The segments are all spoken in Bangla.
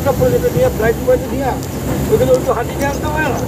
kapal daripada dia, pelaju baju dia. Begitu untuk hatinya, dia, tu lah.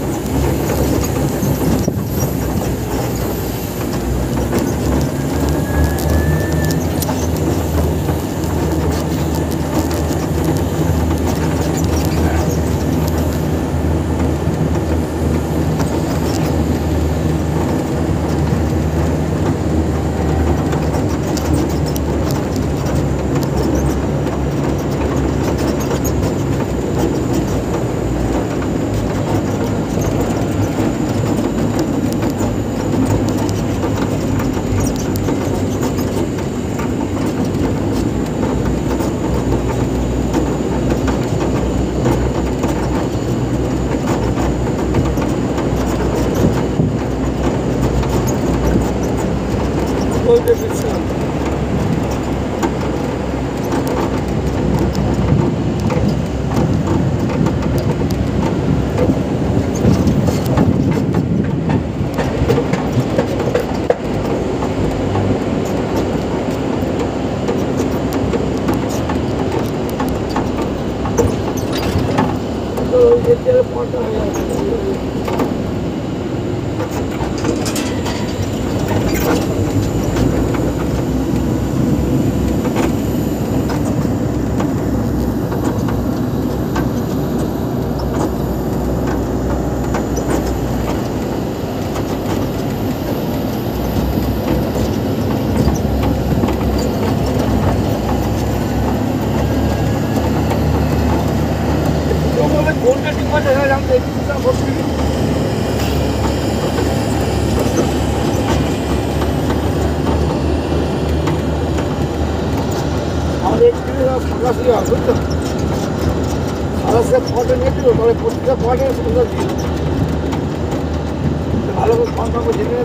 Thank you. কোনটা ঠিক আছে আমি দেখি না ভর্তি আমাদের এক্সপিরিয়েন্স সাতাশি হয় বুঝছ? সাতাশে ফটো নিয়েছিল তবে প্রতিটা ফটো সুন্দর ছিল ভালো করে করে জেনে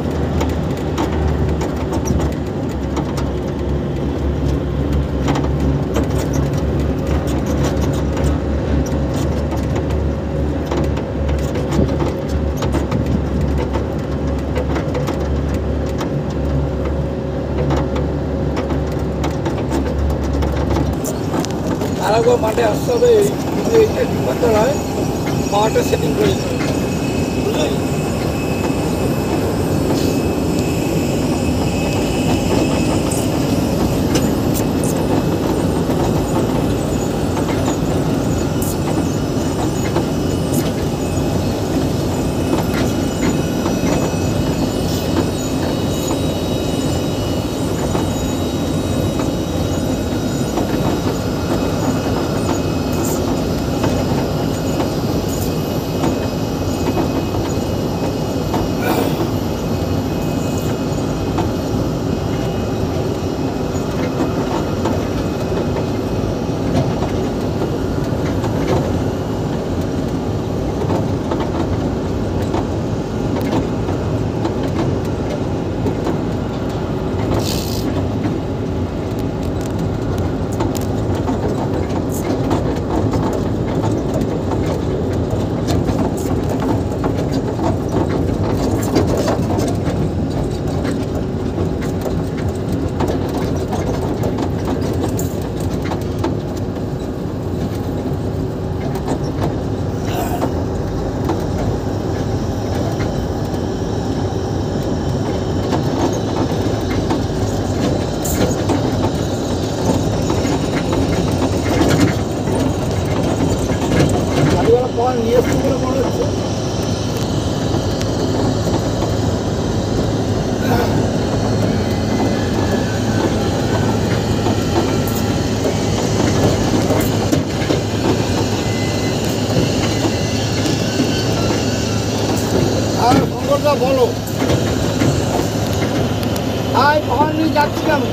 নেবে। আর একবার মাঠে আসতে হবে এই কিন্তু এইটা ডিমান্ডার হয় পাওয়ারটা সেটিং করে দিতে হবে। বুঝলি কথা বলো। আয় ভবানী যাচ্ছি আমি